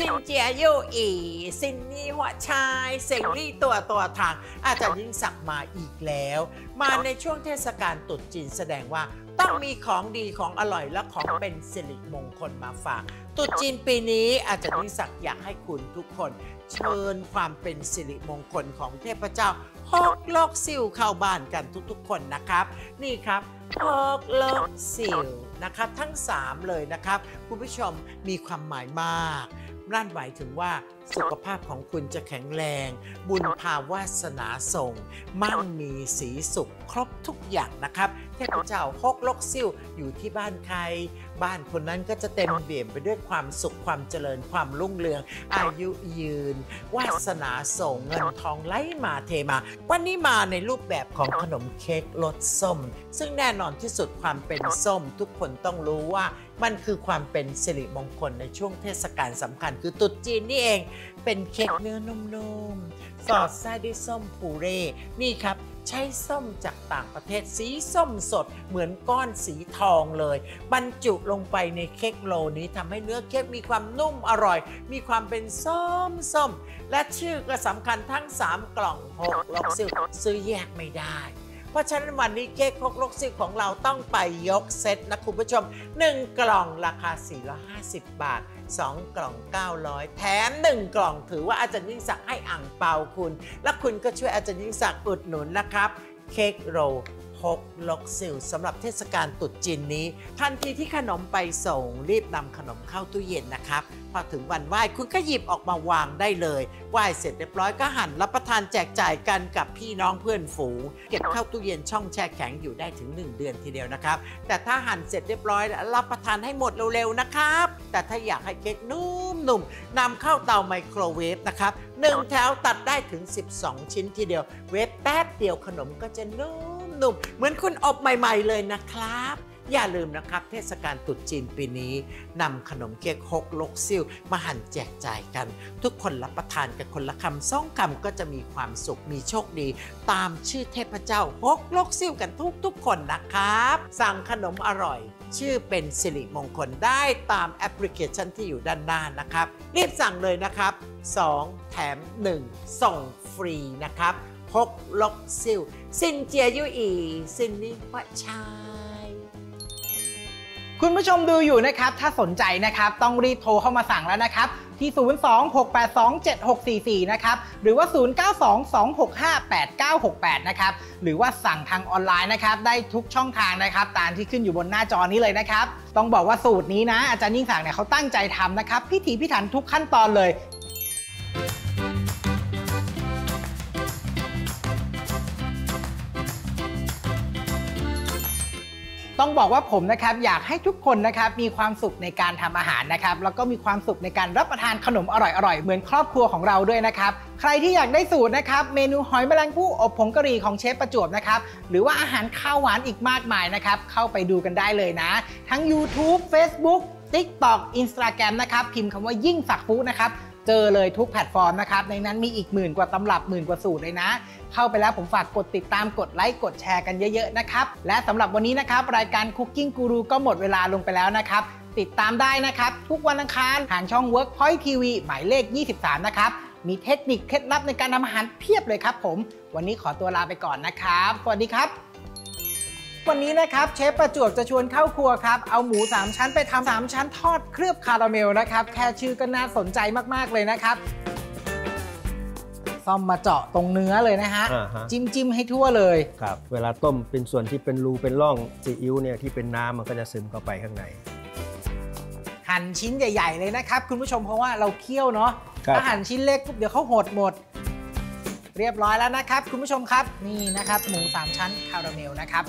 ซินเจียยู่อี่ซินนี้ฮวดไช้เซงลี้ตั่วตั่วถั่งอาจารย์ยิ่งศักดิ์มาอีกแล้ว มาในช่วงเทศกาลตรุษจีนแสดงว่าต้องมีของดีของอร่อยและของเป็นสิริมงคลมาฝากตรุษจีนปีนี้อาจารย์ยิ่งศักดิ์อยากให้คุณทุกคนเชิญความเป็นสิริมงคลของเทพเจ้าฮกลกซิ่วเข้าบ้านกันทุกๆ คนนะครับ นี่ครับฮกลกซิ่วนะครับทั้ง 3 เลยนะครับ คุณผู้ชมมีความหมายมาก นั่นหมายถึงว่าสุขภาพของคุณจะแข็งแรง บุญภาวาสนาส่ง มั่งมีสีสุข ครบทุกอย่างนะครับเทพเจ้าฮกลกซิ่วอยู่ที่บ้านใคร บ้านคนนั้นก็จะเต็มเปี่ยมไปด้วยความสุขความเจริญความรุ่งเรือง อายุยืน วาสนาส่งเงินทองไหลมาเทมา วันนี้มาในรูปแบบของขนมเค้กรสส้ม ซึ่งแน่นอนที่สุดความเป็นส้ม ทุกคนต้องรู้ว่ามันคือความเป็นสิริมงคลในช่วงเทศกาลสำคัญ คือตรุษจีนนี่เอง เป็นเค้กเนื้อนุ่มๆสอดไส้ด้วยส้มพูเร่นี่ครับใช้ส้มจากต่างประเทศสีส้มสดเหมือนก้อนสีทองเลย บรรจุลงไปในเค้กโลนี้ทำให้เนื้อเค้กมีความนุ่มอร่อย มีความเป็นส้มส้ม และชื่อก็สำคัญทั้ง 3 กล่องหกล็อกซิลซื้อแยกไม่ได้ เพราะฉะนั้นวันนี้เค้กคกลกซิลของเราต้องไปยกเซตนะคุณผู้ชม 1 กล่องราคา 450 บาท 2 กล่อง 900 แถม 1 กล่องถือว่าอาจารย์ยิ่งศักดิ์ให้อ่างเปาคุณ และคุณก็ช่วยอาจารย์ยิ่งศักดิ์อุดหนุนนะครับ เค้กโร ลฮกลกซิลสำหรับเทศกาลตรุษจีนนี้ ทันทีที่ขนมไปส่ง รีบนำขนมเข้าตู้เย็นนะครับ พอถึงวันไหว้คุณก็หยิบออกมาวางได้เลยไหว้เสร็จเรียบร้อยก็หั่นรับประทานแจกจ่ายกันกับพี่น้องเพื่อนฝูง เก็บเข้าตู้เย็นช่องแช่แข็งอยู่ได้ถึง 1 เดือนทีเดียวนะครับ แต่ถ้าหั่นเสร็จเรียบร้อยรับประทานให้หมดเร็วๆนะครับ แต่ถ้าอยากให้เค้กนุ่มๆนำเข้าเตาไมโครเวฟนะครับหนึ่งแถวตัดได้ถึง 12 ชิ้นทีเดียว เวฟแป๊บเดียวขนมก็จะนุ่ม ๆเหมือนคุณอบใหม่ ๆ เลยนะครับ อย่าลืมนะครับ เทศกาลตรุษจีนปีนี้นำขนมเค้กฮกลกซิ่วมาหั่นแจกจ่ายกัน ทุกคนรับประทานกันคนละคำสองคำก็จะมีความสุขมีโชคดี ตามชื่อเทพเจ้าฮกลกซิ่วกันทุกๆคนนะครับ สั่งขนมอร่อย ชื่อเป็นสิริมงคลได้ตามแอปพลิเคชันที่อยู่ด้านหน้านะครับรีบสั่งเลยนะครับ 2 แถม 1 ส่งฟรีนะครับ ฮกลกซิ่วซินเจียยู่อี่ซินนี้ฮวดไช้ คุณผู้ชมดูอยู่นะครับ ถ้าสนใจนะครับ ต้องรีบโทรเข้ามาสั่งแล้วนะครับ ที่ 026827644 นะครับ หรือว่า 0922658968 นะครับ หรือว่าสั่งทางออนไลน์นะครับ ได้ทุกช่องทางนะครับ ตามที่ขึ้นอยู่บนหน้าจอนี้เลยนะครับ ต้องบอกว่าสูตรนี้นะ อาจารย์ยิ่งศักดิ์เนี่ยเขาตั้งใจทำนะครับ พิถีพิถันทุกขั้นตอนเลย ต้องบอกว่าผมนะครับอยากให้ทุกคนนะครับมีความสุขในการทำอาหารนะครับแล้วก็มีความสุขในการรับประทานขนมอร่อยๆ เหมือนครอบครัวของเราด้วยนะครับใครที่อยากได้สูตรนะครับเมนูหอยแมลงภู่อบผงกะหรี่ของเชฟประจวบนะครับหรือว่าอาหารข้าวหวานอีกมากมายนะครับเข้าไปดูกันได้เลยนะ ทั้ง YouTube Facebook TikTok Instagram นะครับพิมพ์คำว่ายิ่งสักฟูนะครับ เจอเลยทุกแพลตฟอร์มนะครับ ในนั้นมีอีกหมื่นกว่าตำรับหมื่นกว่าสูตรเลยนะ เข้าไปแล้วผมฝากกดติดตามกดไลค์กดแชร์กันเยอะๆนะครับ และสำหรับวันนี้นะครับ รายการ Cooking Guru ก็หมดเวลาลงไปแล้วนะครับ ติดตามได้นะครับ ทุกวันอังคารทางช่อง Workpoint TV หมายเลข 23 นะครับ มีเทคนิคเคล็ดลับในการทำอาหารเพียบเลยครับผม วันนี้ขอตัวลาไปก่อนนะครับ สวัสดีครับ วันนี้นะครับเชฟประจวบจะชวนเข้าครัวครับ เอาหมู 3 ชั้นไปทำ3ชั้นทอดเคลือบคาราเมลนะครับ แค่ชื่อก็น่าสนใจมาก ๆ เลยนะครับ ซ่อมมาเจาะตรงเนื้อเลยนะฮะ อ่าฮะ จิ้มจิ้มๆให้ทั่วเลย ครับเวลาต้มเป็นส่วนที่เป็นรูเป็นร่องซีอิ๊วเนี่ยที่เป็นน้ำมันก็จะซึมเข้าไปข้างใน หั่นชิ้นใหญ่ ๆ เลยนะครับ คุณผู้ชมเพราะว่าเราเคี่ยวเนาะครับ ถ้าหั่นชิ้นเล็กปุ๊บเดี๋ยวเขาหดหมด เรียบร้อยแล้วนะครับ คุณผู้ชมครับนี่นะครับ หมู 3 ชั้นคาราเมลนะครับ